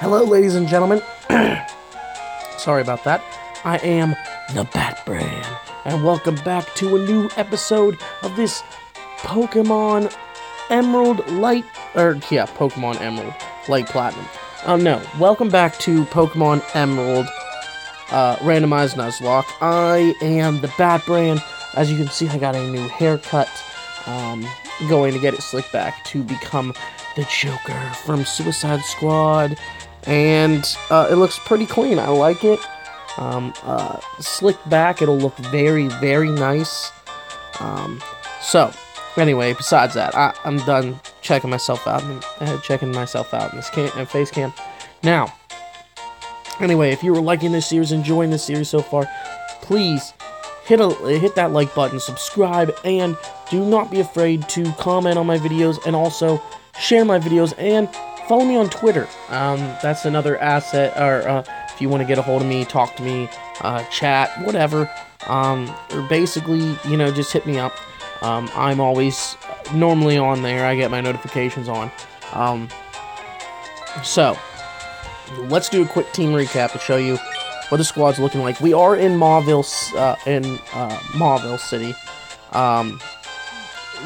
Hello, ladies and gentlemen. Sorry about that. I am the Batbran, and welcome back to a new episode of this Pokemon Emerald Light, or yeah, Pokemon Emerald Light Platinum. Um, no, welcome back to Pokemon Emerald uh, Randomized Nuzlocke. I am the Batbran. As you can see, I got a new haircut. Um, going to get it slicked back to become the Joker from Suicide Squad, and uh, it looks pretty clean. I like it. Um, uh, back, it'll look very, very nice. Um, so, anyway, besides that, I, I'm done checking myself out, uh, checking myself out in this cam, uh, face cam. Now, anyway, if you were liking this series, enjoying this series so far, please hit a hit that like button, subscribe, and do not be afraid to comment on my videos and also share my videos and follow me on Twitter. Um, that's another asset, or uh, if you want to get a hold of me, talk to me, uh, chat, whatever. Um, or basically, you know, just hit me up. Um, I'm always normally on there. I get my notifications on. Um, so, let's do a quick team recap to show you what the squad's looking like. We are in Mauville, uh, in uh, Mauville City. Um,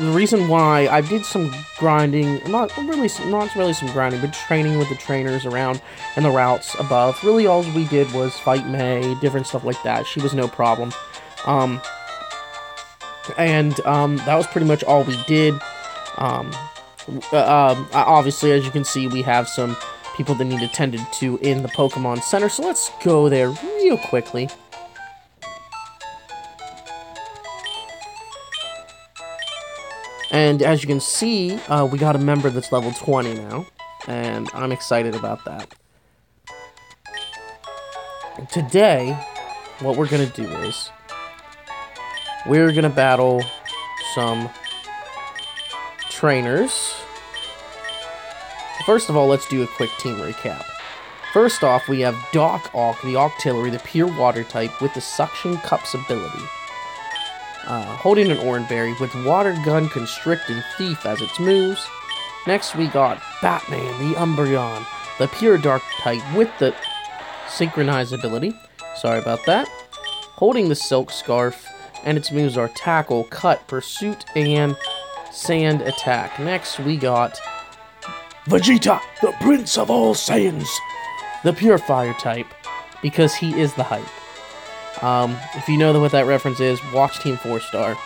the reason why I did some grinding, not really, not really some grinding, but training with the trainers around and the routes above. Really, all we did was fight May, different stuff like that. She was no problem. Um, and um, that was pretty much all we did. Um, uh, um, obviously, as you can see, we have some people that need attended to in the Pokemon Center, so let's go there real quickly. And as you can see, uh, we got a member that's level 20 now, and I'm excited about that. Today, what we're to do is, we're to battle some trainers. First of all, let's do a quick team recap. First off, we have Doc Ock, the Octillery, the pure water type, with the Suction Cups ability uh, holding an Oran Berry with Water Gun, Constrict, and Thief as its moves. Next, we got Batman, the Umbreon, the Pure Dark type with the Synchronize ability. Sorry about that. Holding the Silk Scarf, and its moves are Tackle, Cut, Pursuit, and Sand Attack. Next, we got Vegeta, the Prince of all Saiyans, the Pure Fire type, because he is the hype. Um, if you know what that reference is, watch Team 4 Star.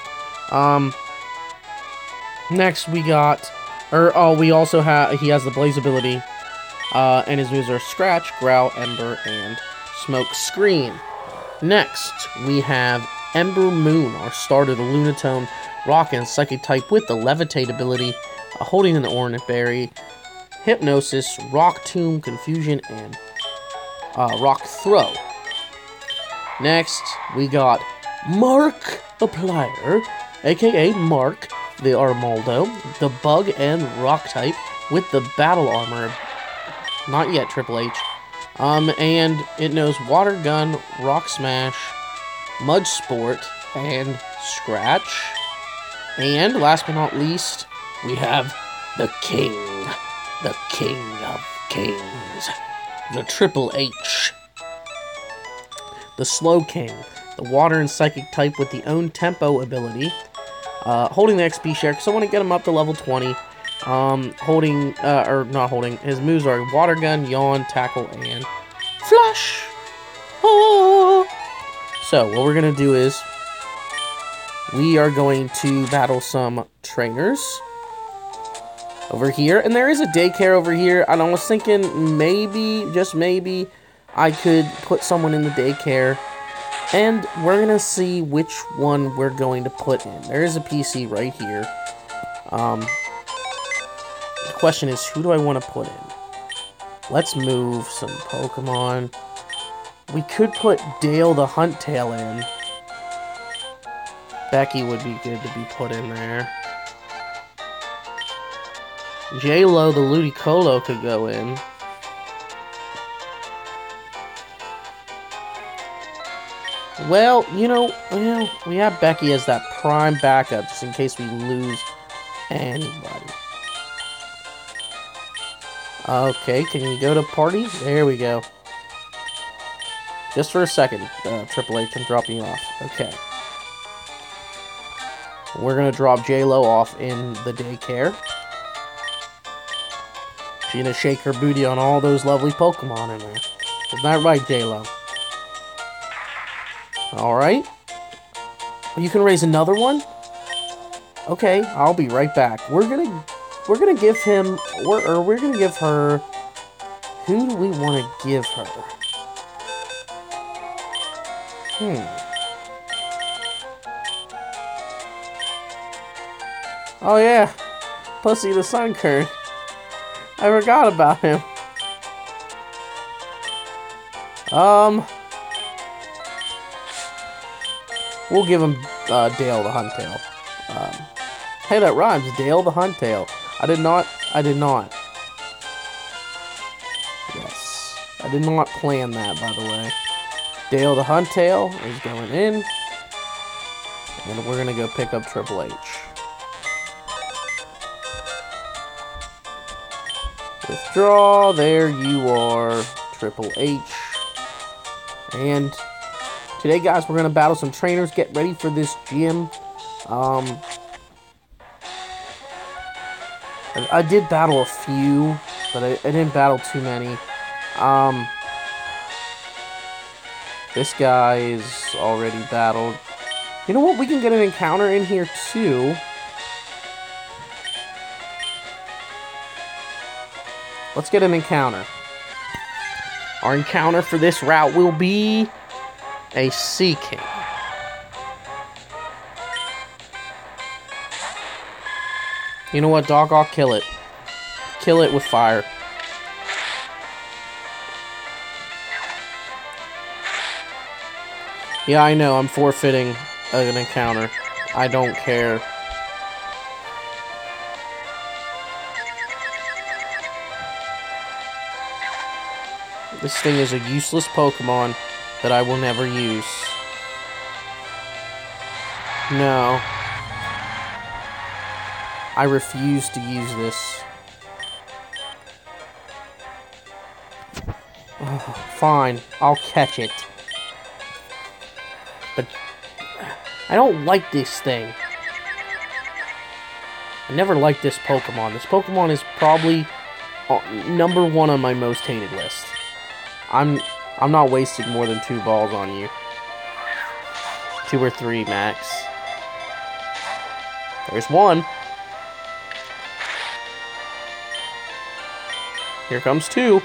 Um, next, we got, or oh, we also have, he has the Blaze ability, uh, and his moves are Scratch, Growl, Ember, and Smoke Screen. Next, we have Ember Moon, our starter, the Lunatone, Rock and Psychic type with the Levitate ability, uh, holding an Oran Berry, Hypnosis, Rock Tomb, Confusion, and uh, Rock Throw. Next, we got Mark the Plier, aka Mark the Armaldo, the Bug and Rock type with the Battle Armor. Not yet, Triple H. Um, and it knows Water Gun, Rock Smash, Mud Sport, and Scratch. And last but not least, we have the King, the King of Kings, the Triple H the Slowking, the Water and Psychic type with the Own Tempo ability, uh, holding the XP share, because I want to get him up to level 20. Um, holding, uh, or not holding, his moves are Water Gun, Yawn, Tackle, and Flush! Oh! So, what we're going to do is, we are going to battle some trainers over here. And there is a daycare over here. And I was thinking maybe, just maybe, I could put someone in the daycare, and we're gonna see which one we're going to put in. There is a PC right here. Um, the question is, who do I want to put in? Let's move some Pokemon. We could put Dale the Huntail in. Becky would be good to be put in there. J-Lo the Ludicolo could go in. Well, you know, we have Becky as that prime backup just in case we lose anybody. Okay, can you go to party? There we go. Just for a second, uh, Triple H, I'm dropping you off. Okay. We're gonna drop J-Lo off in the daycare. She's gonna shake her booty on all those lovely Pokemon in there. Isn't that right, J-Lo? Alright. You can raise another one? Okay, I'll be right back. We're gonna we're gonna give him we're, or we're gonna give her who do we want to give her? Hmm. Oh yeah, Pussy the Sun Sunkern. I forgot about him. Um, we'll give him uh, Dale the Huntail. Um, hey, that rhymes. Dale the Huntail. I did not. I did not. Yes, I did not plan that, by the way. Dale the Huntail is going in, and we're gonna go pick up Triple H. Withdraw. There you are, Triple H. And today, guys, we're going to battle some trainers. Get ready for this gym. Um, I, I did battle a few, but I, I didn't battle too many. Um, this guy is already battled. You know what? We can get an encounter in here, too. Let's get an encounter. Our encounter for this route will be a Seaking. You know what, dog? I'll kill it. Kill it with fire. Yeah, I know. I'm forfeiting an encounter. I don't care. This thing is a useless Pokemon that I will never use. No. I refuse to use this. Oh, fine, I'll catch it. But I don't like this thing. I never liked this Pokemon. This Pokemon is probably uh, number one on my most hated list. I'm I'm not wasting more than two balls on you. Two or three max. There's one. Here comes two.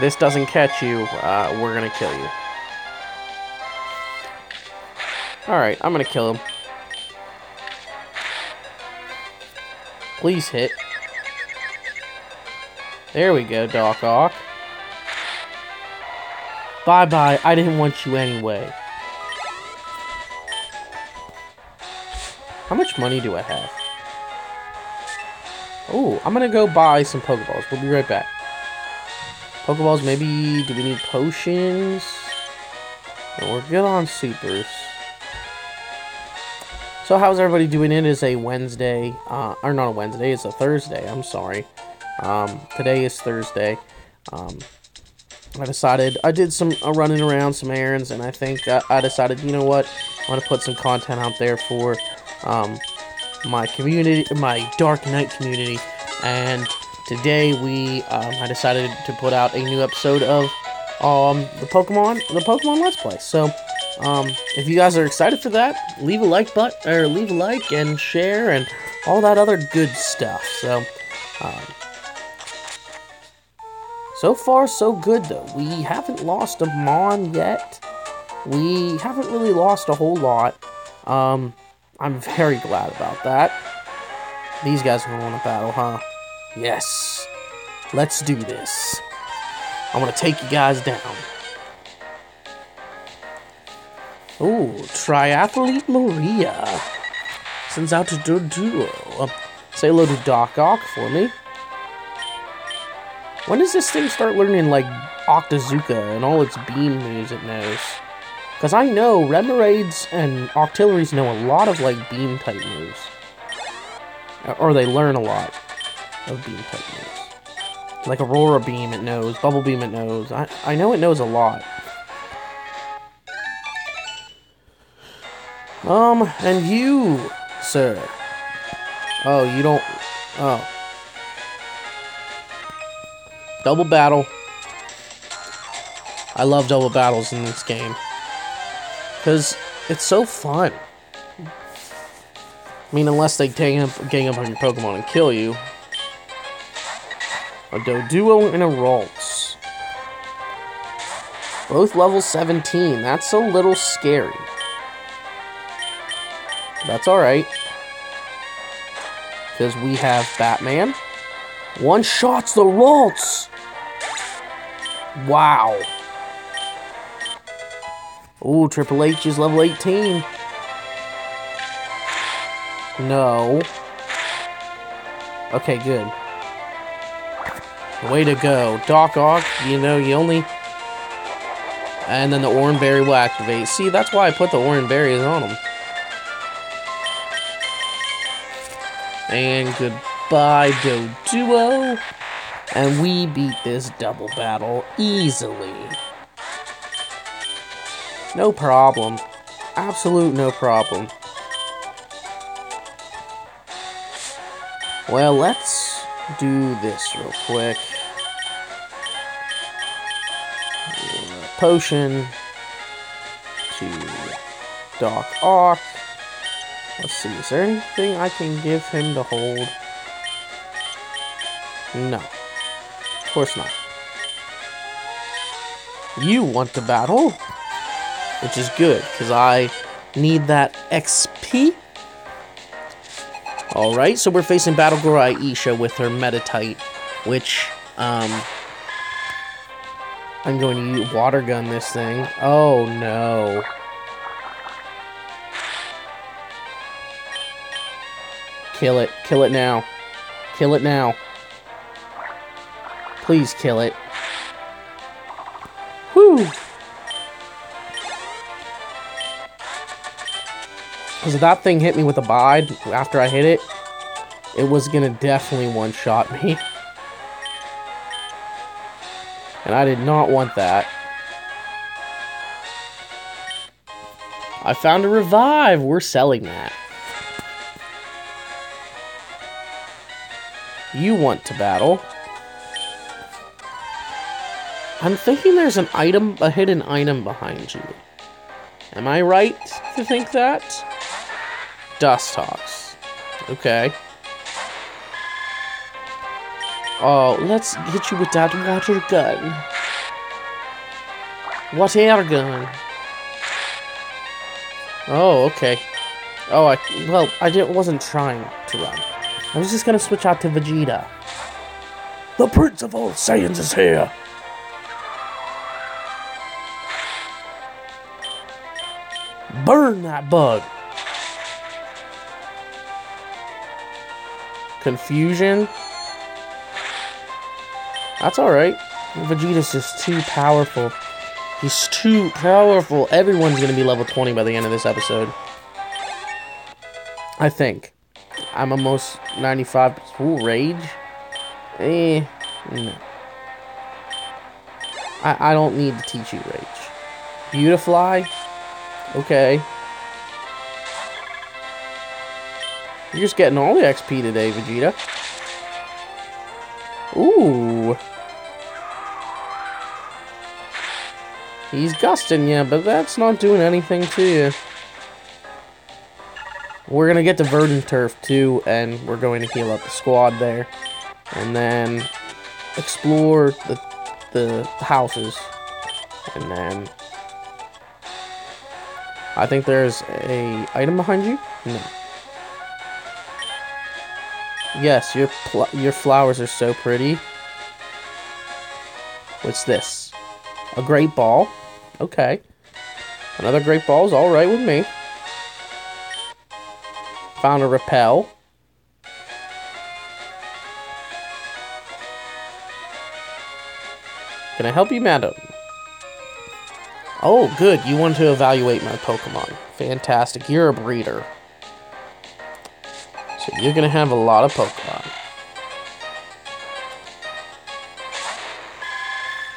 This doesn't catch you, uh, we're gonna kill you. Alright, I'm gonna kill him. Please hit. There we go, Doc Ock. Bye-bye, I didn't want you anyway. How much money do I have? Oh, I'm gonna go buy some Pokeballs. We'll be right back. Pokeballs, maybe... Do we need potions? No, we're good on supers. So how's everybody doing? It is a Wednesday, uh, or not a Wednesday, it's a Thursday, I'm sorry. Um, today is Thursday. Um, I decided, I did some uh, running around, some errands, and I think uh, I decided, you know what, I want to put some content out there for um, my community, my Dark Knight community, and today we, um, I decided to put out a new episode of um, the Pokemon, the Pokemon Let's Play. So, um, if you guys are excited for that, leave a like button, or leave a like and share and all that other good stuff. So, um, so far, so good, though. We haven't lost a Mon yet. We haven't really lost a whole lot. Um, I'm very glad about that. These guys are going to want battle, huh? Yes. Let's do this. I'm going to take you guys down. Ooh, Triathlete Maria. Sends out to Doduo. Uh, say hello to Doc Ock for me. When does this thing start learning, like, Octazooka and all its beam moves it knows? Because I know Remoraid's and Octilleries know a lot of, like, beam-type moves. Or they learn a lot. of beam type moves. Like Aurora Beam, it knows. Bubble Beam, it knows. I, I know it knows a lot. Um, and you, sir. Oh, you don't... Oh. Double battle. I love double battles in this game. Because it's so fun. I mean, unless they gang up, gang up on your Pokemon and kill you. A Doduo and a Ralts. Both level 17. That's a little scary. That's alright. Because we have Batman. One shots the Ralts! Wow. Ooh, Triple H is level 18. No. Okay, good. Way to go. Doc Ock, you know, you only... And then the Oran Berry will activate. See, that's why I put the Oran Berries on them. And goodbye, Doduo. And we beat this double battle easily. No problem. Absolute no problem. Well, let's do this real quick. Potion to Doc Ock. Let's see, is there anything I can give him to hold? No. Of course not. You want to battle? which is good because I need that XP. Alright, so we're facing Battle Girl Aisha with her Meditite, which, um, I'm going to water gun this thing. Oh no. Kill it. Kill it now. Kill it now. Please kill it. Whew. Because if that thing hit me with a bide after I hit it, it was going to definitely one-shot me. And I did not want that. I found a revive. We're selling that. You want to battle. I'm thinking there's an item, a hidden item behind you. Am I right to think that? Dust Dustox. Okay. Oh, let's hit you with that water gun. Water gun. Oh, okay. Oh, I well, I didn't wasn't trying to run. I was just gonna switch out to Vegeta. The Prince of All Saiyans is here. Burn that bug. Confusion. That's alright. Vegeta's just too powerful. He's too powerful. Everyone's to be level 20 by the end of this episode. I think. I'm almost 95. Ooh, Rage? Eh, no. I, I don't need to teach you Rage. Beautifly? Okay. You're just getting all the XP today, Vegeta. Ooh. He's gusting you, but that's not doing anything to you. We're going to get to Verdanturf, too, and we're going to heal up the squad there. And then explore the, the houses. And then... I think there's a item behind you? No. Yes, your your flowers are so pretty. What's this? A great ball. Okay. Another great ball is alright with me. Found a repel. Can I help you, madam? Oh, good. You want to evaluate my Pokemon. Fantastic. You're a breeder. So you're going to have a lot of Pokemon.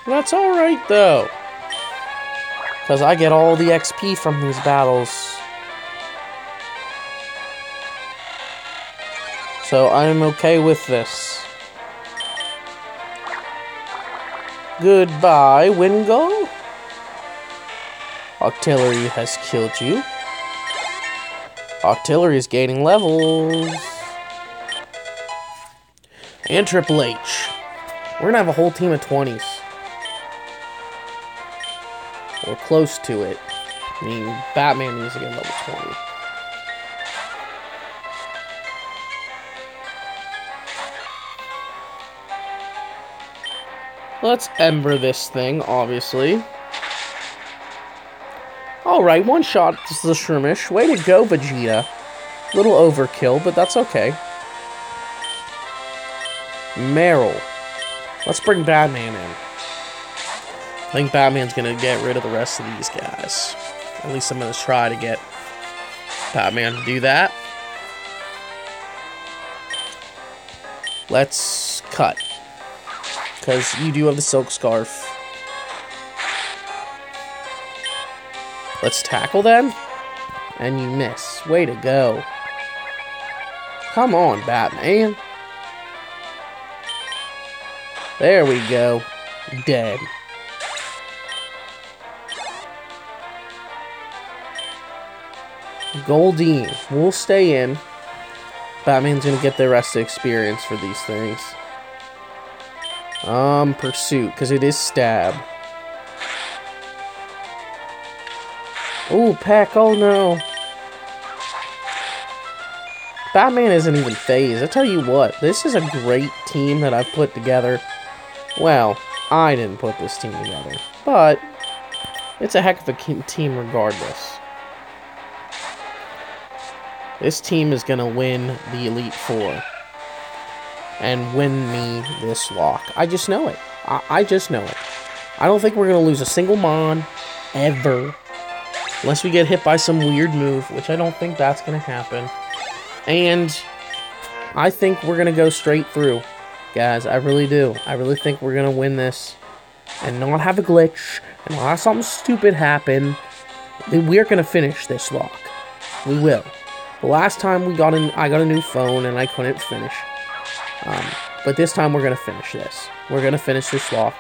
That's alright, though. Because I get all the XP from these battles. So I'm okay with this. Goodbye, Wingull. Octillery has killed you. Octillery is gaining levels. And Triple H. We're gonna have a whole team of 20s. Or close to it. I mean, Batman needs to get level 20. Let's Ember this thing, obviously. Alright, one shot is the Shroomish. Way to go, Vegeta. Little overkill, but that's okay. Meryl. Let's bring Batman in. I think Batman's gonna get rid of the rest of these guys. At least I'm gonna try to get Batman to do that. Let's cut. Because you do have the Silk Scarf. Let's tackle them. And you miss. Way to go. Come on, Batman. There we go. Dead. Goldeen. We'll stay in. Batman's gonna get the rest of experience for these things. Um, Pursuit, because it is Stab. Oh, Peck, oh no. Batman isn't even phased. I tell you what, this is a great team that I've put together. Well, I didn't put this team together, but it's a heck of a team regardless. This team is going to win the Elite Four and win me this lock. I just know it. I, I just know it. I don't think we're going to lose a single Mon ever. Unless we get hit by some weird move, which I don't think that's going to happen. And I think we're going to go straight through. Guys, I really do. I really think we're going to win this. And not have a glitch. And not have something stupid happen. We're going to finish this lock. We will. The last time we got in, I got a new phone and I couldn't finish. Um, but this time we're going to finish this. We're going to finish this lock.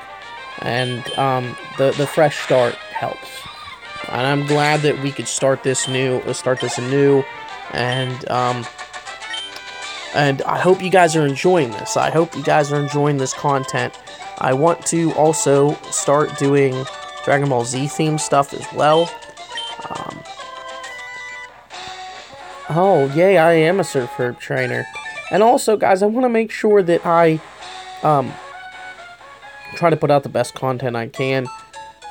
And um, the, the fresh start helps. And I'm glad that we could start this new, uh, start this anew. And, um, and I hope you guys are enjoying this. I hope you guys are enjoying this content. I want to also start doing Dragon Ball Z theme stuff as well. Um, oh, yay, I am a Surf Herb trainer. And also, guys, I want to make sure that I um, try to put out the best content I can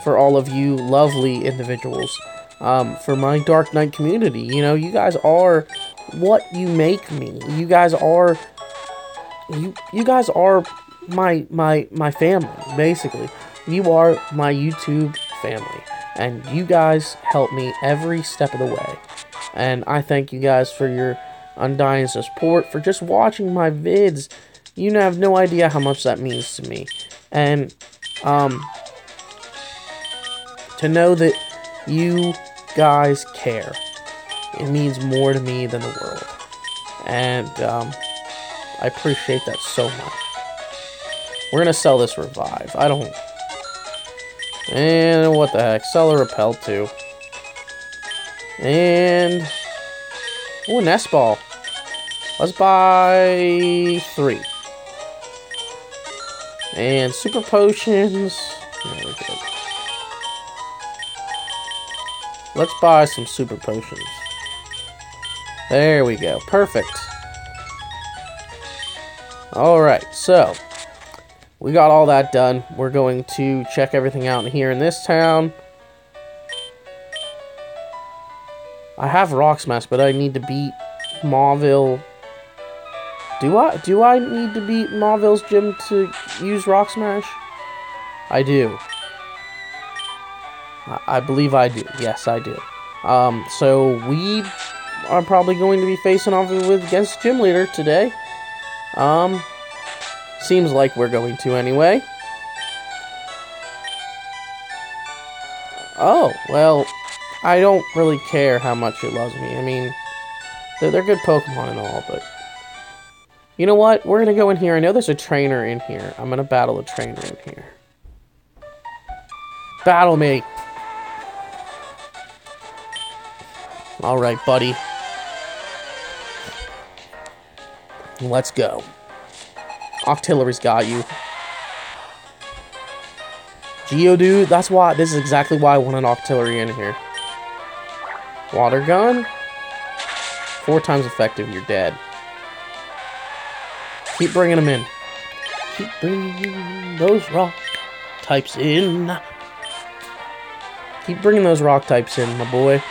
for all of you lovely individuals. Um, for my Dark Knight community. You know, you guys are what you make me. You guys are you you guys are my my my family, basically. You are my YouTube family. And you guys help me every step of the way. And I thank you guys for your undying support, for just watching my vids. You have no idea how much that means to me. And, um, to know that you guys care, it means more to me than the world. And, um, I appreciate that so much. We're gonna sell this revive. I don't... And what the heck? Sell a repel too. And... Oh, nest ball. Let's buy three. And super potions. There we go. Let's buy some super potions. There we go. Perfect. Alright, so we got all that done. We're going to check everything out here in this town. I have Rock Smash, but I need to beat Mauville. Do I do I need to beat Mauville's gym to use Rock Smash? I do. I, believe I do. Yes, I do. Um, so we are probably going to be facing off with against Gym Leader today. Um, seems like we're going to anyway. Oh, well, I don't really care how much it loves me. I mean, they're, they're good Pokemon and all, but... You know what? We're gonna go in here. I know there's a trainer in here. I'm gonna battle a trainer in here. Battle me! Alright, buddy. Let's go. Octillery's got you. Geodude, that's why, this is exactly why I want an Octillery in here. Water gun? Four times effective, you're dead. Keep bringing them in. Keep bringing those rock types in. Keep bringing those rock types in, my boy.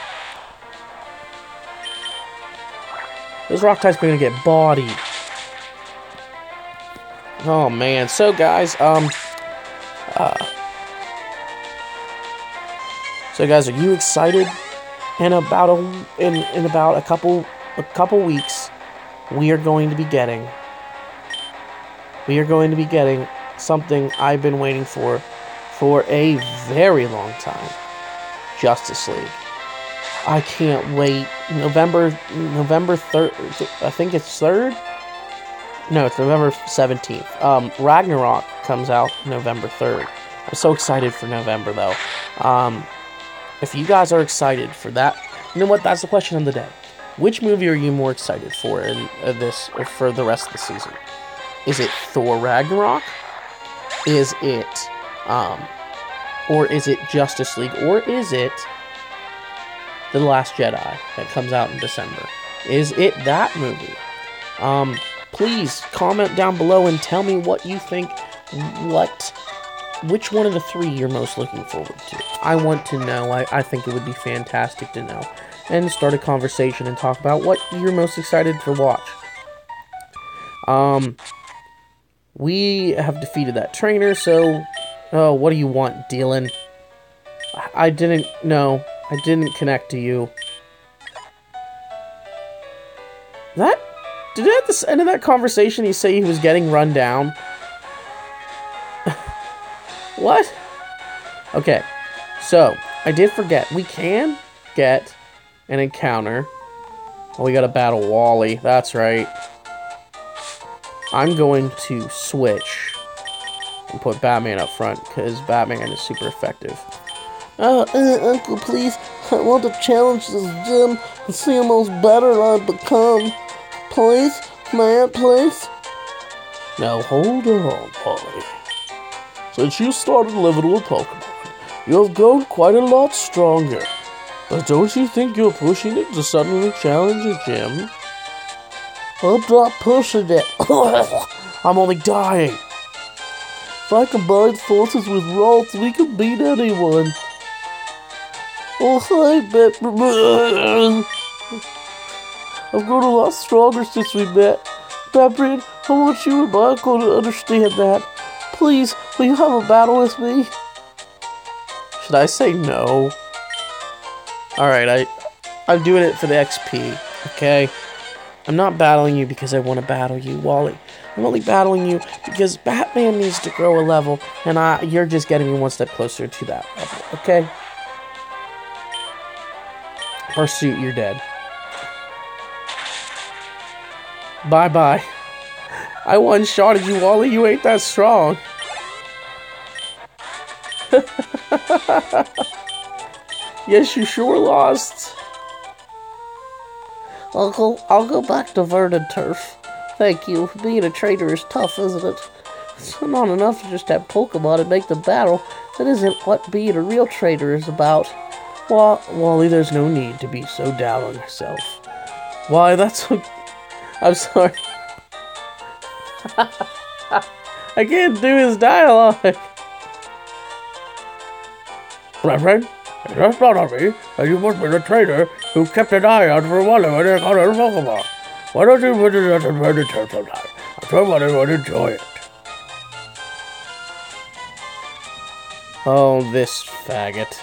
Rock types are gonna get bodied. Oh man. So guys, um uh So guys, are you excited? In about a in in about a couple a couple weeks, we are going to be getting we are going to be getting something I've been waiting for for a very long time. Justice League. I can't wait. November November 3rd I think it's 3rd? No, it's November 17th. Um, Ragnarok comes out November 3rd. I'm so excited for November though. Um, if you guys are excited for that, you know what? That's the question of the day. Which movie are you more excited for in uh, this or for the rest of the season? Is it Thor Ragnarok? Is it um or is it Justice League or is it The Last Jedi that comes out in December? Is it that movie? Um please comment down below and tell me what you think what which one of the three you're most looking forward to. I want to know. I, I think it would be fantastic to know. And start a conversation and talk about what you're most excited to watch. Um, we have defeated that trainer, so... Oh, what do you want, Dylan? I didn't... No, I didn't connect to you. That... Did at the end of that conversation he say he was getting run down? what? Okay, so, I did forget. We can get an encounter. Oh, we gotta battle Wally. That's right. I'm going to switch and put Batman up front because Batman is super effective. Uh, uh, Uncle, please, I want to challenge this gym and see how much better I become. Please, may I please? Now hold on, Polly. Since you started living with Pokemon, you have grown quite a lot stronger. But don't you think you're pushing it to suddenly challenge a gym? I'm not pushing it. I'm only dying. If I combine forces with Ralts, we can beat anyone. Oh, hi, Batman. I've grown a lot stronger since we met. Batman, I want you and Michael to understand that. Please, will you have a battle with me? Should I say no? Alright, I, I'm doing it for the XP, okay? I'm not battling you because I want to battle you, Wally. I'm only battling you because Batman needs to grow a level, and I, you're just getting me one step closer to that level, okay? Pursuit, you're dead. Bye-bye. I one-shotted you, Wally. You ain't that strong. yes, you sure lost. I'll I'll go back to Verdanturf. Thank you. Being a trader is tough, isn't it? It's not enough to just have Pokemon and make the battle. That isn't what being a real trader is about. Well, Wally, there's no need to be so down on yourself. Why, that's... I'm sorry. I can't do his dialogue. Reverend, it is not of me, and you must be the trader who kept an eye out for Wally when he got his Pokemon. Why don't you visit us in Verditor sometime? I'm sure Wally would enjoy it. Oh, this faggot.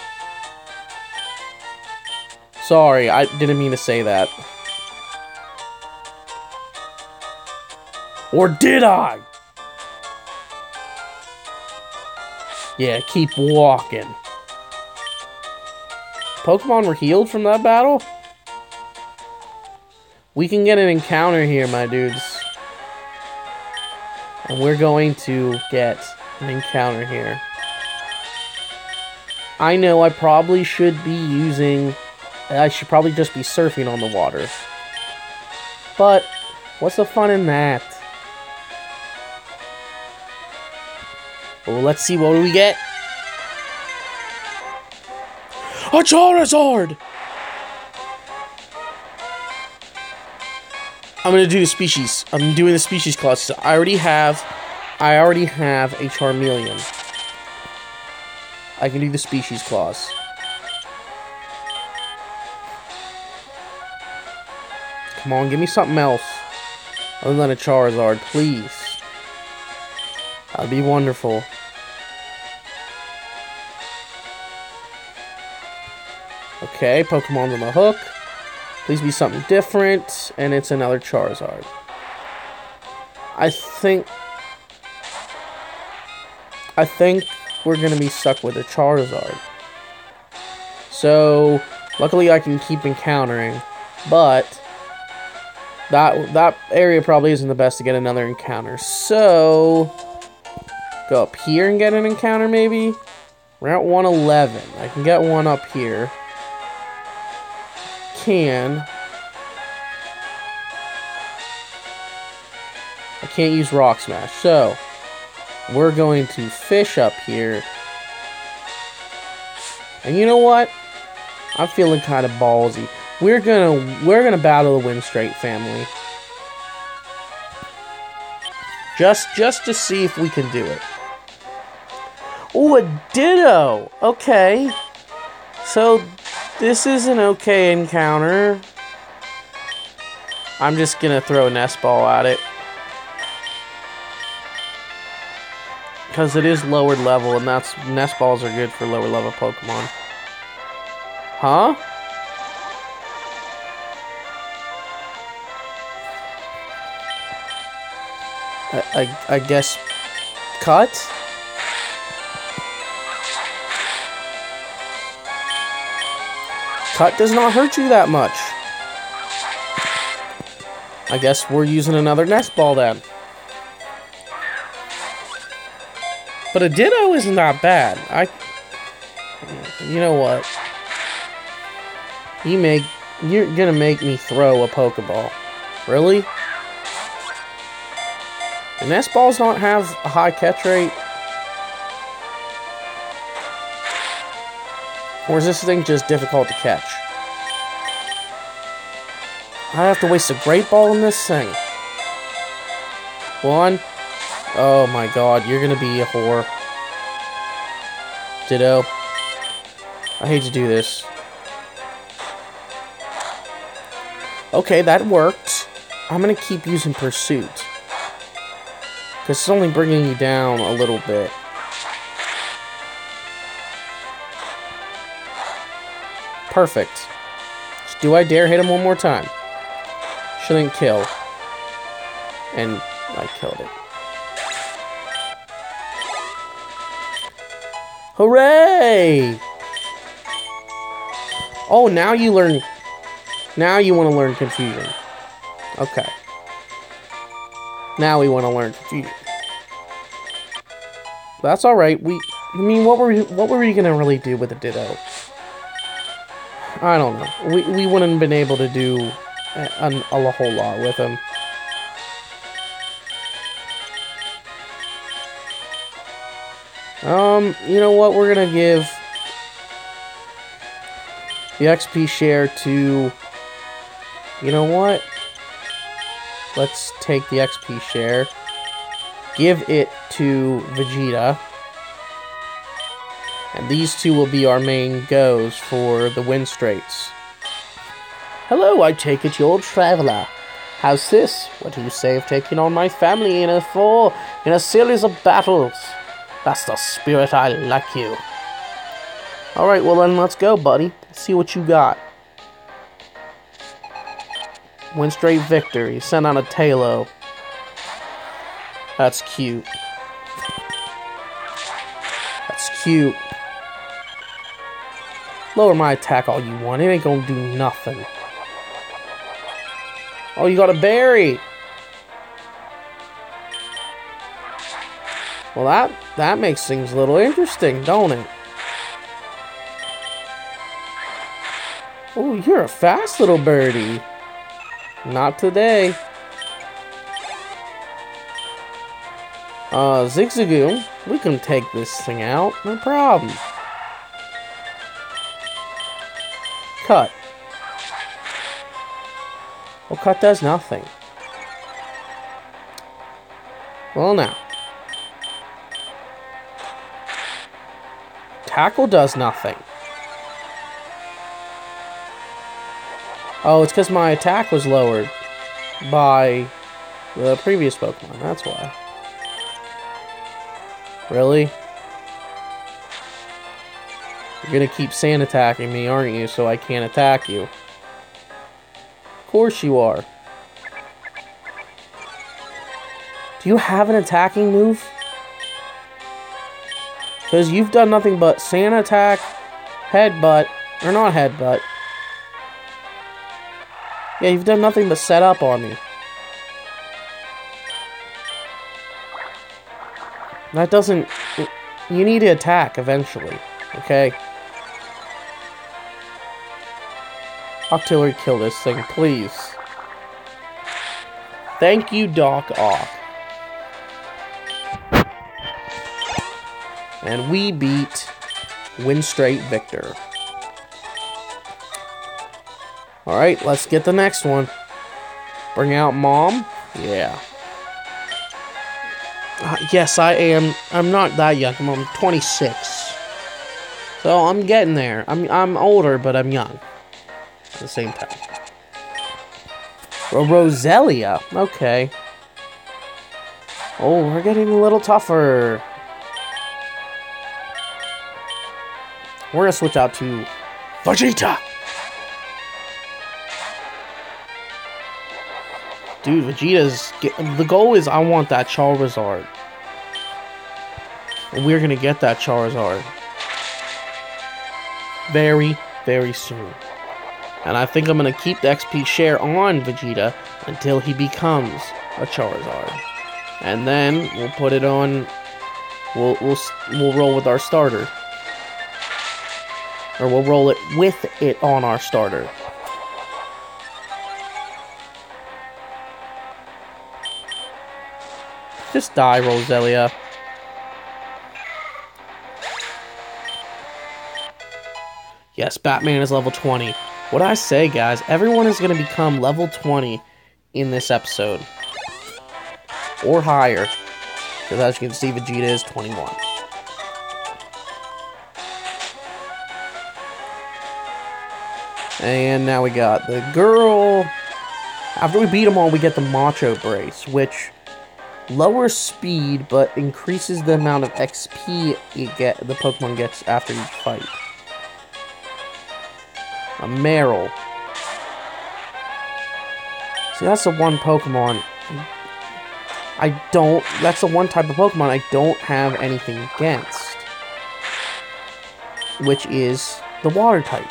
Sorry, I didn't mean to say that. Or did I? Yeah, keep walking. Pokemon were healed from that battle? We can get an encounter here, my dudes. And we're going to get an encounter here. I know I probably should be using... I should probably just be surfing on the water. But, what's the fun in that? Well, let's see what do we get. A Charizard! I'm gonna do the species. I'm doing the species class. So I already have, I already have a Charmeleon. I can do the species clause. Come on, give me something else other than a Charizard, please. That'd be wonderful. Okay, Pokemon's on the hook. Please be something different, and it's another Charizard. I think... I think we're gonna be stuck with a Charizard. So, luckily I can keep encountering, but... That, that area probably isn't the best to get another encounter. So... Go up here and get an encounter, maybe? We're at 111. I can get one up here can. I can't use Rock Smash. So, we're going to fish up here. And you know what? I'm feeling kind of ballsy. We're gonna we're gonna battle the Winstrate family. Just just to see if we can do it. Oh, a Ditto! Okay. So this is an okay encounter. I'm just gonna throw a nest ball at it. Because it is lowered level, and that's nest balls are good for lower level Pokemon. Huh? I, I, I guess cut? Cut does not hurt you that much. I guess we're using another nest ball then. But a Ditto isn't bad. I... You know what? You make... You're gonna make me throw a Pokeball. Really? Do nest balls don't have a high catch rate? Or is this thing just difficult to catch? I have to waste a great ball in this thing. One. Oh my god, you're gonna be a whore. Ditto. I hate to do this. Okay, that worked. I'm gonna keep using Pursuit. Because it's only bringing you down a little bit. Perfect. Do I dare hit him one more time? Shouldn't kill. And I killed it. Hooray! Oh, now you learn... Now you want to learn confusion. Okay. Now we want to learn. That's alright. We... I mean, what were we, what were we gonna really do with a Ditto? I don't know. We, we wouldn't have been able to do a, a, a whole lot with him. Um, you know what? We're gonna give the XP share to. You know what? Let's take the XP share, give it to Vegeta. And these two will be our main goes for the Winstrates. Hello, I take it you're a traveler. How's this? What do you say of taking on my family in a four in a series of battles? That's the spirit I like you. Alright, well then let's go, buddy. see what you got. Winstrate victory. Sent on a Taillow. That's cute. That's cute. Lower my attack all you want. It ain't gonna do nothing. Oh, you got a berry. Well, that that makes things a little interesting, don't it? Oh, you're a fast little birdie. Not today. Uh, Zigzagoon, we can take this thing out, no problem. Cut. Well, cut does nothing. Well, now. Tackle does nothing. Oh, it's because my attack was lowered by the previous Pokemon. That's why. Really? You're gonna keep sand attacking me, aren't you? So I can't attack you. Of course you are. Do you have an attacking move? Because you've done nothing but sand attack, headbutt, or not headbutt. Yeah, you've done nothing but set up on me. That doesn't... You need to attack eventually, okay? Octillery, kill this thing, please. Thank you, Doc Ock. And we beat Winstrate Victor. Alright, let's get the next one. Bring out Mom. Yeah. Uh, yes, I am. I'm not that young. I'm 26. So I'm getting there. I'm I'm older, but I'm young. At the same time. Roselia. Okay. Oh, we're getting a little tougher. We're gonna switch out to Vegeta. Dude, Vegeta's. Get, the goal is I want that Charizard. And we're gonna get that Charizard. Very, very soon. And I think I'm gonna keep the XP share on Vegeta until he becomes a Charizard. And then we'll put it on. We'll we'll we'll roll with our starter. Or we'll roll it with it on our starter. Just die, Roselia. Yes, Batman is level 20. What I say, guys, everyone is going to become level 20 in this episode. Or higher. Because as you can see, Vegeta is 21. And now we got the girl. After we beat them all, we get the Macho Brace, which lowers speed but increases the amount of XP you get the Pokemon gets after each fight. A Marill. See, that's the one Pokemon. I don't. That's the one type of Pokemon I don't have anything against. Which is the Water type.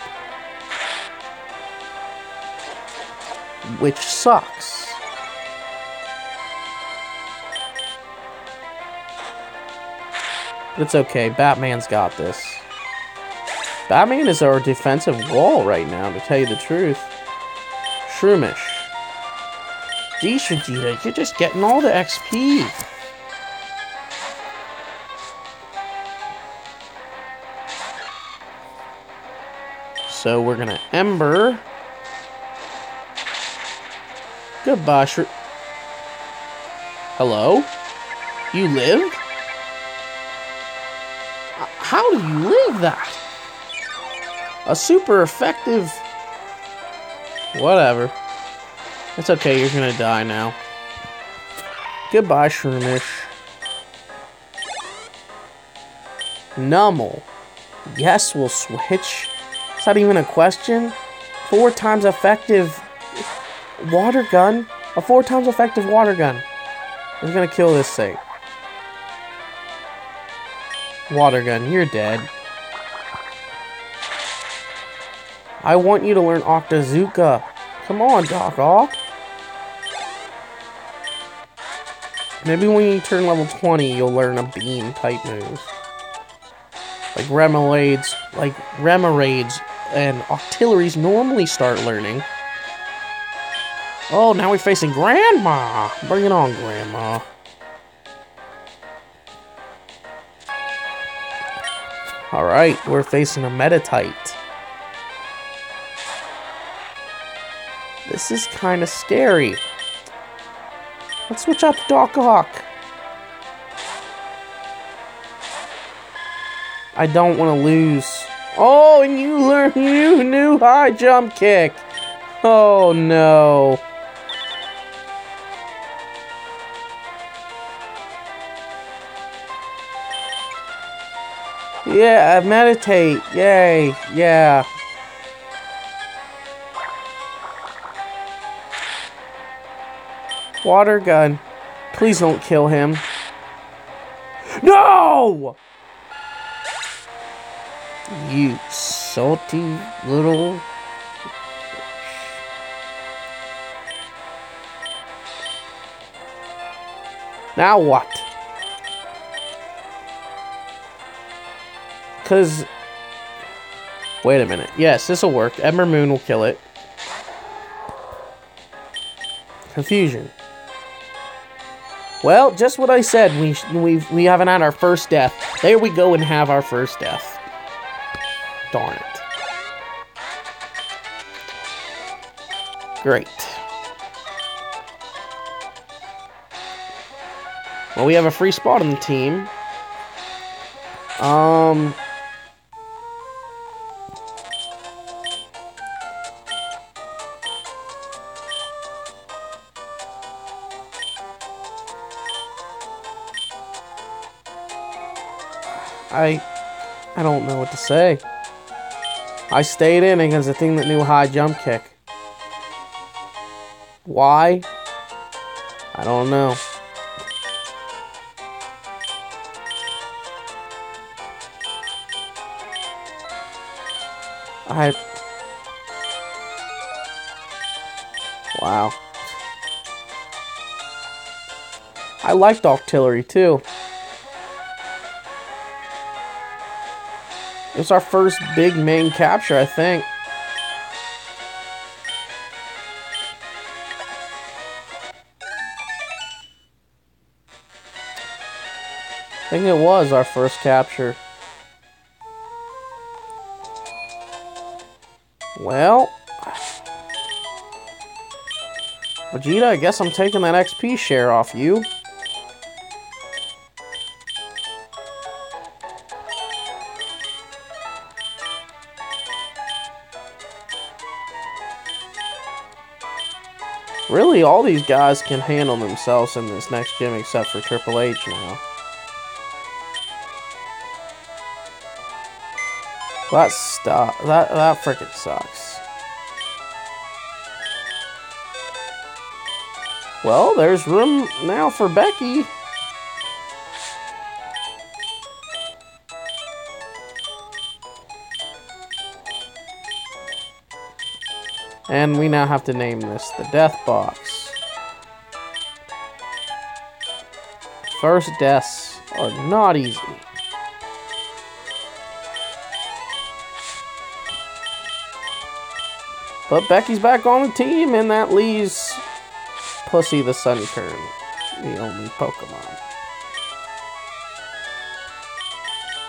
Which sucks. It's okay. Batman's got this. Batman is our defensive wall right now, to tell you the truth. Shroomish. Geez, Vegeta, you're just getting all the XP. So we're gonna Ember. Goodbye, Shro- Hello? You lived? How do you live that? A super effective. Whatever. It's okay, you're gonna die now. Goodbye, Shroomish. Numel. Yes, we'll switch. Is that even a question? Four times effective water gun? A four times effective water gun. is gonna kill this thing. Water gun, you're dead. I want you to learn Octazooka. Come on, Doc Ock. Maybe when you turn level 20, you'll learn a beam type move. Like Remoraid's, like Remoraid's and Octillery's normally start learning. Oh, now we're facing Grandma. Bring it on, Grandma. Alright, we're facing a Meditite. This is kind of scary. Let's switch to Doc Ock. I don't want to lose. Oh, and you learn you new high jump kick. Oh no. Yeah, meditate. Yay. Yeah. Water gun. Please don't kill him. No! You salty little. Now what? Because. Wait a minute. Yes, this will work. Ember Moon will kill it. Confusion. Well, just what I said. We we we haven't had our first death. There we go and have our first death. Darn it. Great. Well, we have a free spot on the team. Um. I don't know what to say. I stayed in against a thing that knew high jump kick. Why? I don't know. I Wow. I liked Octillery too. It was our first big main capture, I think. I think it was our first capture. Well, Vegeta, I guess I'm taking that XP share off you. Really, all these guys can handle themselves in this next gym except for Triple H now. That stop. That that freaking sucks. Well, there's room now for Becky. And we now have to name this the Death Box. First deaths are not easy. But Becky's back on the team, and that leaves Pussy the Sunkern, the only Pokemon.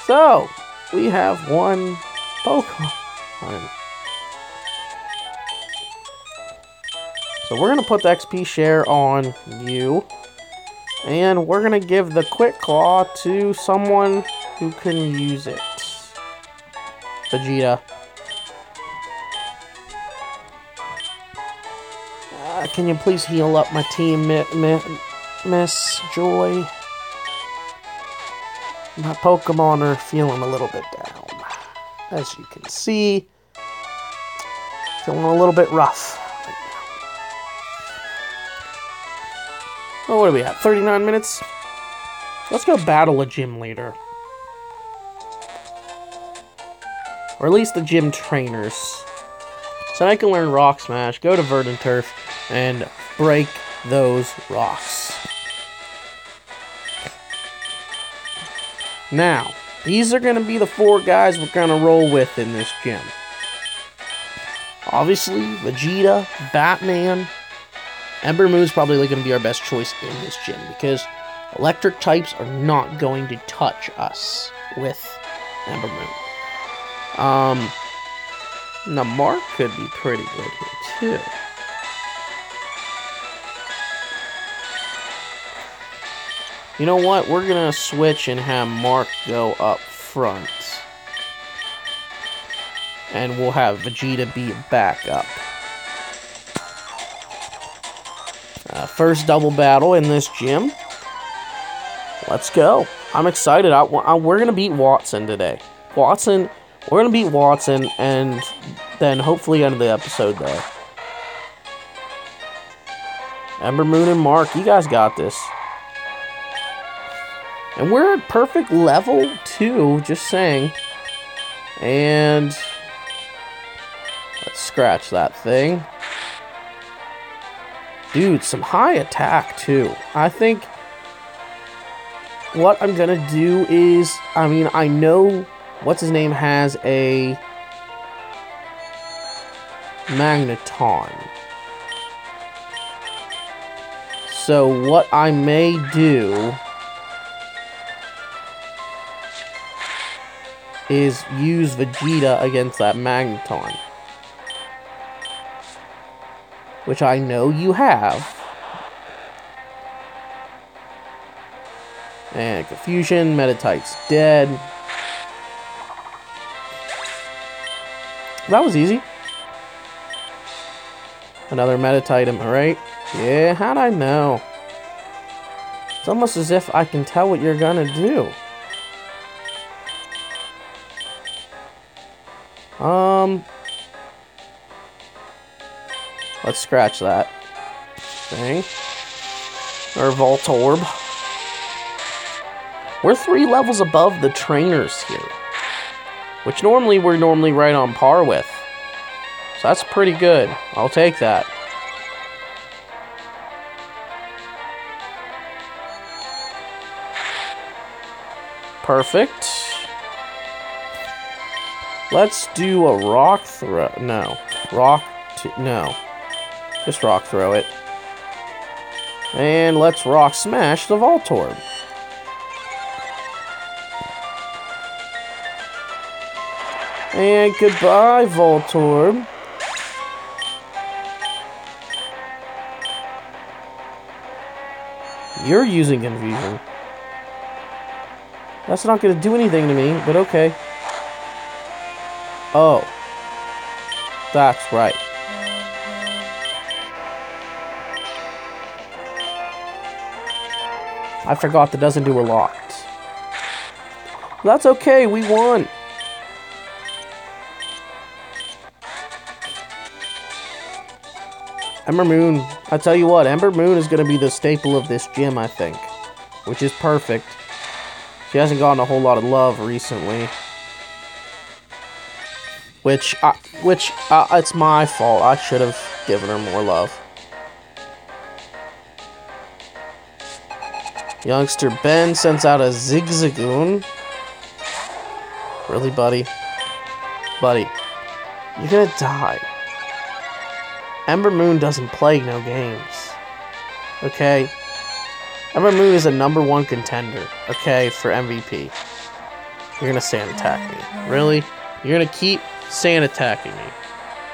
So, we have one Pokemon. So we're to put the XP share on you. And we're to give the Quick Claw to someone who can use it. Vegeta. Uh, can you please heal up my team, mi mi Miss Joy? My Pokemon are feeling a little bit down. As you can see, feeling a little bit rough. Oh, what are we at? 39 minutes? Let's go battle a gym leader. Or at least the gym trainers. so I can learn Rock Smash, go to Verdanturf, and break those rocks. Now, these are going to be the four guys we're going to roll with in this gym. Obviously, Vegeta, Batman, Ember Moon's probably going to be our best choice in this gym because electric types are not going to touch us with Ember Moon. Um, now Mark could be pretty good here too. You know what? We're gonna switch and have Mark go up front. And we'll have Vegeta be back up. First double battle in this gym. Let's go. I'm excited. I, I, we're going to beat Watson today. Watson, we're going to beat Watson and then hopefully end the episode there. Ember Moon and Mark, you guys got this. And we're at perfect level two, just saying. And let's scratch that thing. Dude, some high attack too. I think what I'm gonna do is, I mean, I know what's his name has a magneton. So what I may do is use Vegeta against that Magneton. Which I know you have. And Confusion, Meditite's dead. That was easy. Another Meditite, am I right? Yeah, how'd I know? It's almost as if I can tell what you're gonna do. Um, let's scratch that thing. Or Voltorb. We're three levels above the trainers here. Which normally we're normally right on par with. So that's pretty good. I'll take that. Perfect. Let's do a rock throw. No. Rock. no. Just rock throw it. And let's rock smash the Voltorb. And goodbye, Voltorb. You're using confusion. That's not going to do anything to me, but okay. Oh. That's right. I forgot that doesn't do a lot. That's okay, we won. Ember Moon. I tell you what, Ember Moon is going to be the staple of this gym, I think. Which is perfect. She hasn't gotten a whole lot of love recently which I, which uh, it's my fault. I should have given her more love. Youngster Ben sends out a Zigzagoon. Really, buddy? Buddy, you're gonna die. Ember Moon doesn't play no games. Okay? Ember Moon is a number one contender, okay, for MVP. You're gonna sand attack me. Really? You're gonna keep Sand attacking me.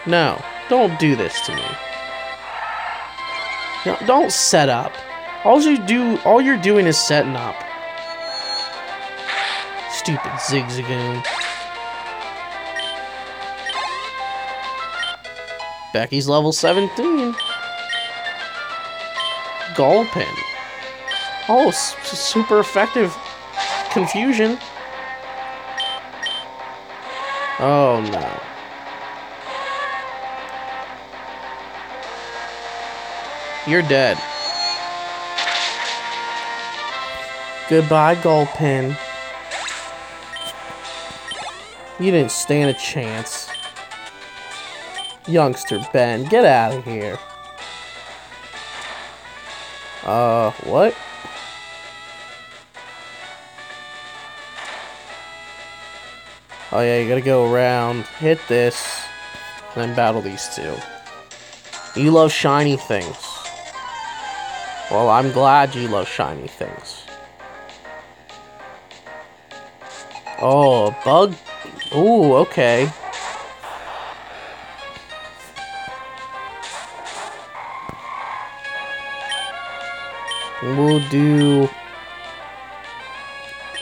No, don't do this to me. No, don't set up. All you do, all you're doing is setting up. Stupid zigzagoon. Becky's level 17. Gulpin. Oh, super effective confusion. Oh no. You're dead. Goodbye, Gulpin. You didn't stand a chance. youngster Ben, get out of here. Uh, what? Oh yeah, you gotta go around, hit this, and then battle these two. You love shiny things. Well, I'm glad you love shiny things. Oh, a bug. Ooh, okay. We'll do...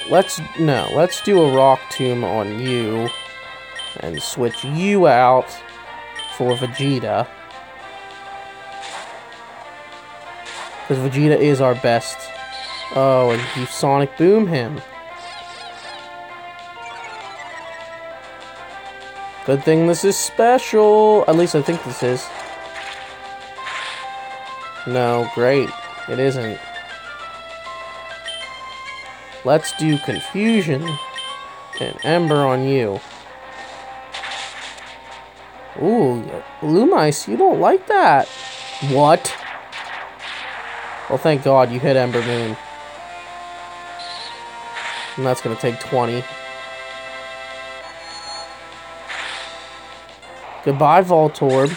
Let's... No, let's do a rock tomb on you. And switch you out for Vegeta. Because Vegeta is our best. Oh, and you Sonic Boom him. Good thing this is special. At least I think this is. No, great. It isn't. Let's do confusion and Ember on you. Ooh, Lumice, you don't like that. What? Well, thank God you hit Ember Moon. And that's to take 20. Goodbye, Voltorb.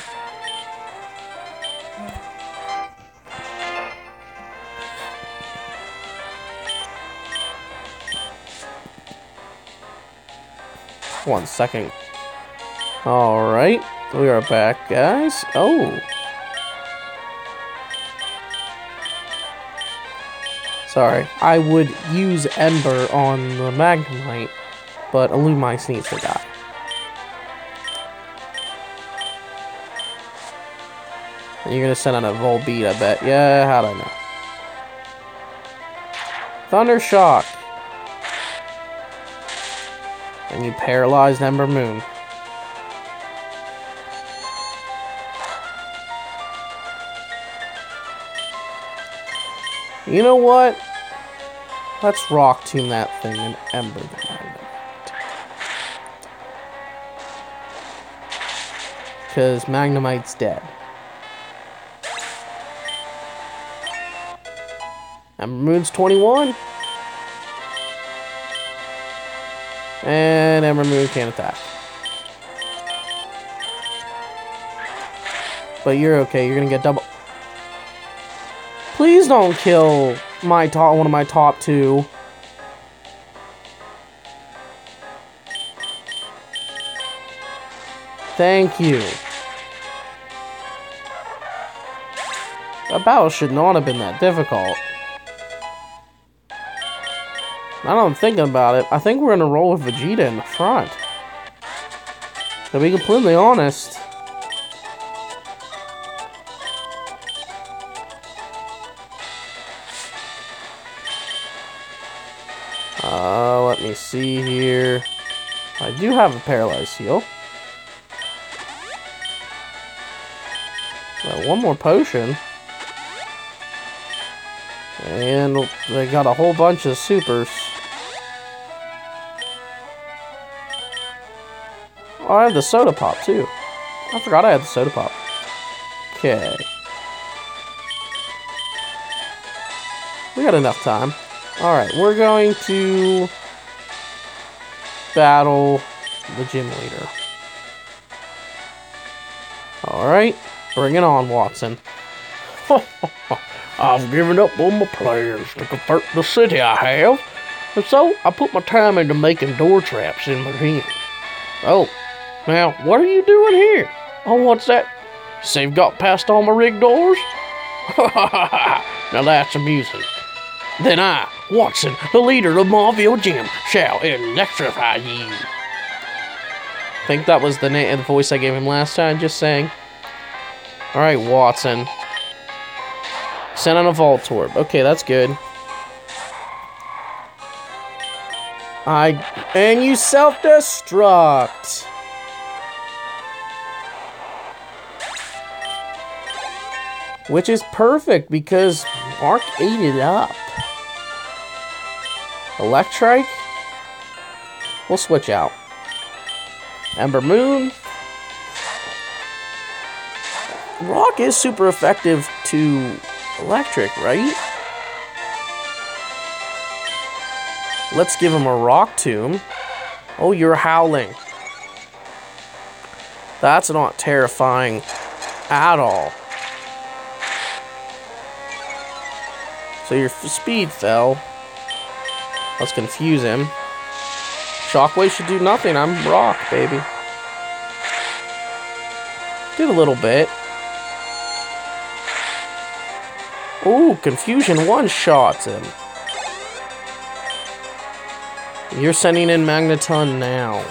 One second. Alright, we are back, guys. Oh. Sorry, I would use Ember on the Magnemite, but Illumise needs to die. You're gonna send out a Volbeat, I bet. Yeah, how'd I know? Thunder Shock. And you paralyzed Ember Moon. You know what? Let's rock tomb that thing and ember Magnemite. Because Magnemite's dead. Ember Moon's 21. And Ember Moon can't attack. But you're okay, you're gonna get double. Please don't kill my top one of my top two. Thank you. That battle should not have been that difficult. Now I'm thinking about it, I think we're gonna roll with Vegeta in the front. To be completely honest. Uh, let me see here. I do have a paralyzed heal. Uh, one more potion. And they got a whole bunch of supers. Oh, I have the soda pop too. I forgot I had the soda pop. Okay. We got enough time. Alright, we're going to battle the gym leader. Alright, bring it on, Watson. I've given up on my plans to convert the city I have, and so I put my time into making door traps in my den. Oh, now what are you doing here? Oh, what's that? Save got past all my rig doors? now that's amusing. Then I, Watson, the leader of Mauville Gym, shall electrify you. think that was the name the voice I gave him last time, just saying. Alright, Watson. Send on a vault Voltorb. Okay, that's good. I and you self-destruct. Which is perfect because Mark ate it up. Electrike? We'll switch out. Ember Moon. rock is super effective to electric, right? Let's give him a rock tomb. Oh, you're howling. That's not terrifying at all. So your speed fell. Let's confuse him. Shockwave should do nothing. I'm rock, baby. Did a little bit. Ooh, confusion one shots him. You're sending in Magneton now.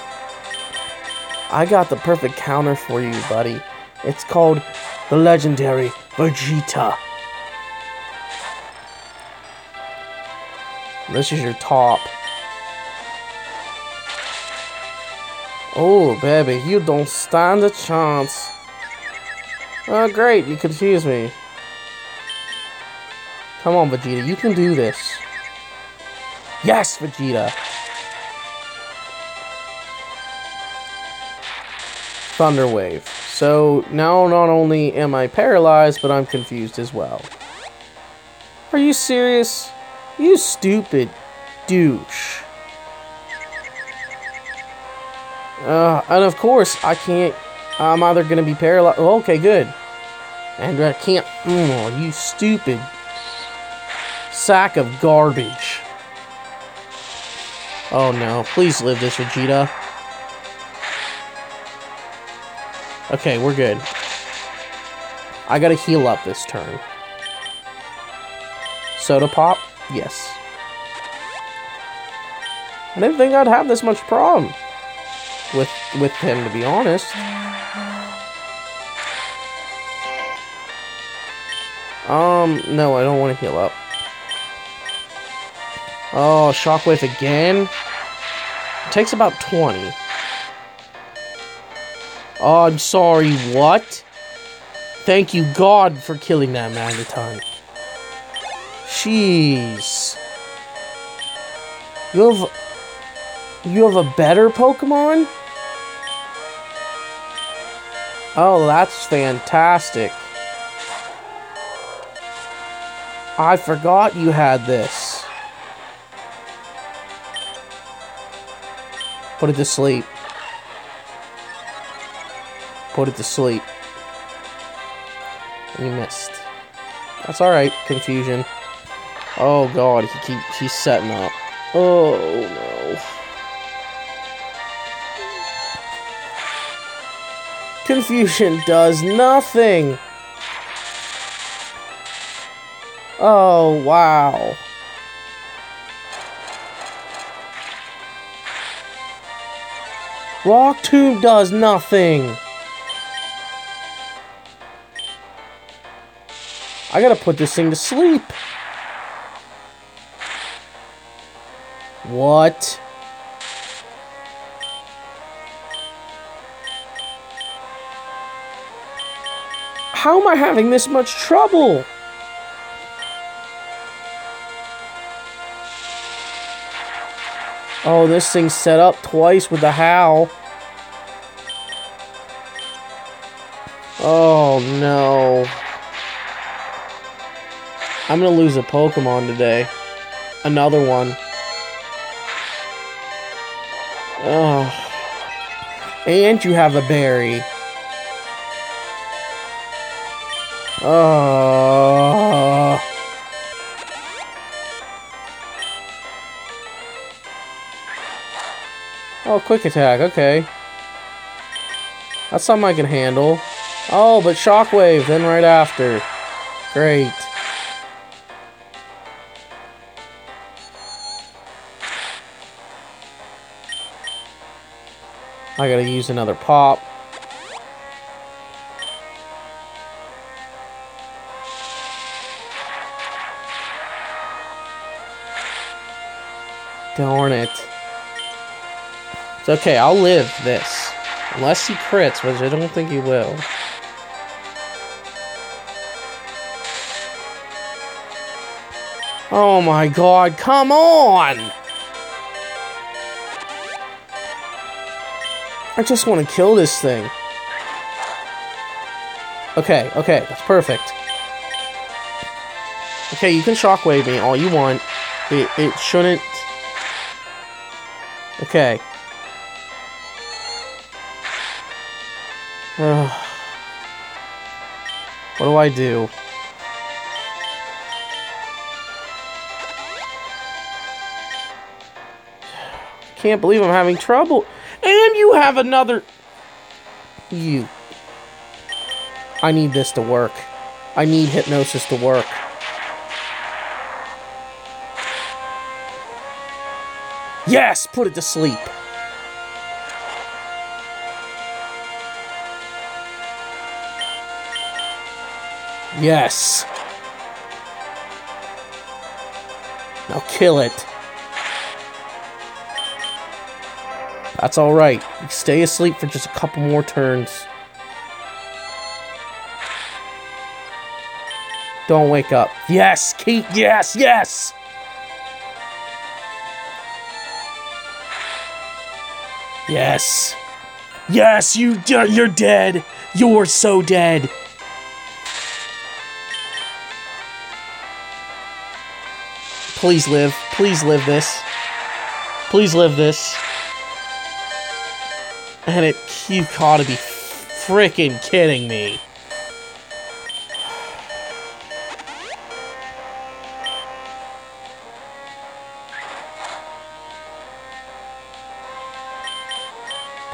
I got the perfect counter for you, buddy. It's called the legendary Vegeta. This is your top. Oh, baby, you don't stand a chance. Oh, great, you confuse me. Come on, Vegeta, you can do this. Yes, Vegeta. Thunder Wave. So now not only am I paralyzed, but I'm confused as well. Are you serious? You stupid douche. Uh, and of course, I can't. I'm either gonna be paralyzed. Oh, okay, good. And I can't. Oh, you stupid sack of garbage. Oh no! Please live this, Vegeta. Okay, we're good. I gotta heal up this turn. Soda pop? Yes. I didn't think I'd have this much problem with with him, to be honest. Um, no, I don't want to heal up. Oh, shockwave again? It takes about 20. Oh, I'm sorry, what? Thank you, God, for killing that Magneton. Jeez. You have... You have a better Pokemon? Oh, that's fantastic. I forgot you had this. Put it to sleep. Put it to sleep. You missed. That's alright, confusion. Oh god, he keep he's setting up. Oh no. Confusion does nothing. Oh wow. Rock Tomb does nothing. I gotta put this thing to sleep. What? How am I having this much trouble? Oh, this thing's set up twice with the howl. Oh no. I'm gonna lose a Pokemon today. Another one. Oh. And you have a berry. Oh. Oh, quick attack, okay. That's something I can handle. Oh, but shockwave, then right after. Great. I gotta use another pop. Darn it. It's okay, I'll live this. Unless he crits, which I don't think he will. Oh my god, come on! I just want to kill this thing. Okay, okay, that's perfect. Okay, you can shockwave me all you want. It, it shouldn't... Okay. What do I do? Can't believe I'm having trouble. You have another... You. I need this to work. I need hypnosis to work. Yes! Put it to sleep. Yes. Now kill it. That's alright. Stay asleep for just a couple more turns. Don't wake up. Yes, Kate. Yes, yes. Yes. Yes, you you're dead. You're so dead. Please live. Please live this. Please live this. And it you gotta be freaking kidding me.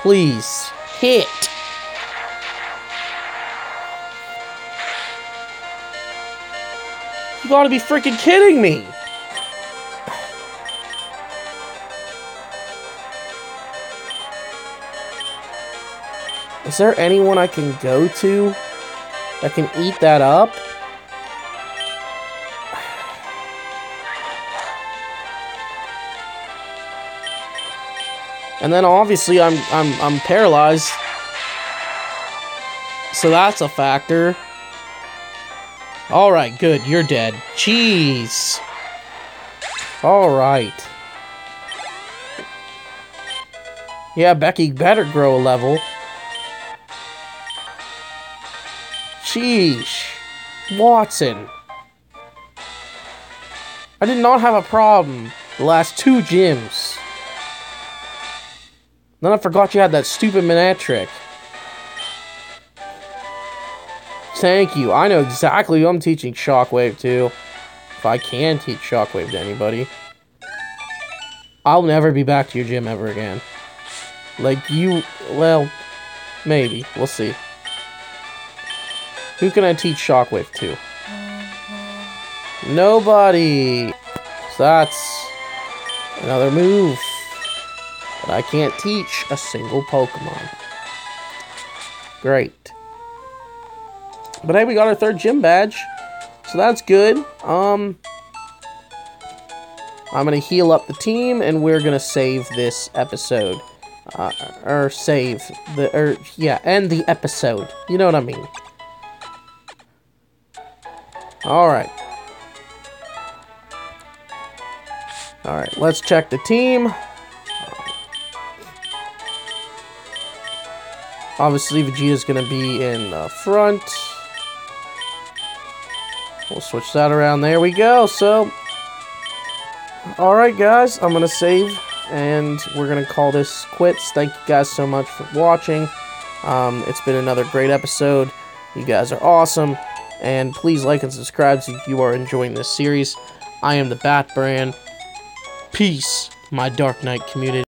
Please, hit. You gotta be freaking kidding me. Is there anyone I can go to that can eat that up? And then obviously I'm I'm I'm paralyzed. So that's a factor. Alright, good, you're dead. Jeez. Alright. Yeah, Becky better grow a level. Sheesh. Watson. I did not have a problem the last two gyms. Then I forgot you had that stupid Manectric. Thank you. I know exactly who I'm teaching Shockwave to. If I can teach Shockwave to anybody. I'll never be back to your gym ever again. Like, you... Well, maybe. We'll see. Who can I teach Shockwave to? Nobody! So that's... Another move. But I can't teach a single Pokemon. Great. But hey, we got our third gym badge. So that's good. Um... I'm gonna heal up the team, and we're gonna save this episode. Uh, or save the, or, yeah, end the episode. You know what I mean. Alright. Alright, let's check the team. Obviously, Vegeta's going to be in the front. We'll switch that around. There we go. So, alright guys, I'm going to save. And we're going to call this quits. Thank you guys so much for watching. Um, it's been another great episode. You guys are awesome. And please like and subscribe if you are enjoying this series. I am the Batbran. Peace, my Dark Knight community.